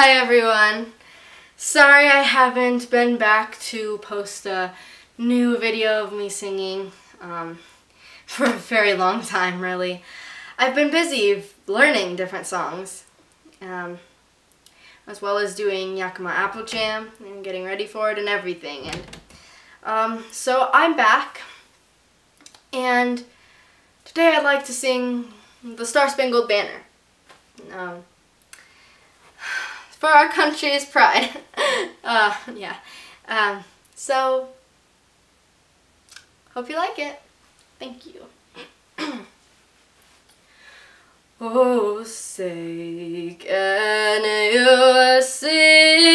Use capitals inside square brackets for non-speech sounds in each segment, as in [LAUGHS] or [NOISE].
Hi everyone. Sorry I haven't been back to post a new video of me singing um, [LAUGHS] for a very long time really. I've been busy learning different songs um, as well as doing Yakima Apple Jam and getting ready for it and everything. And um, So I'm back and today I'd like to sing the Star Spangled Banner. For our country's pride. [LAUGHS] uh, yeah. Um, so, hope you like it. Thank you. [CLEARS THROAT] oh, say, can you see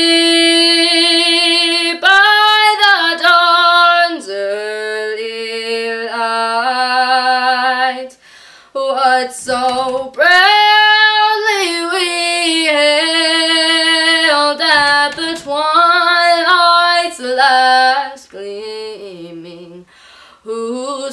by the dawn's early light what so bright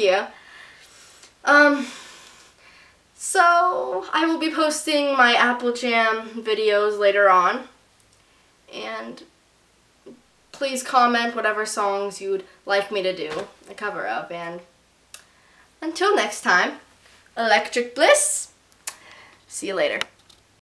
You. Um, so I will be posting my Apple Jam videos later on. And please comment whatever songs you'd like me to do a cover of. And until next time, Electric Bliss. See you later.